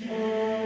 Yeah.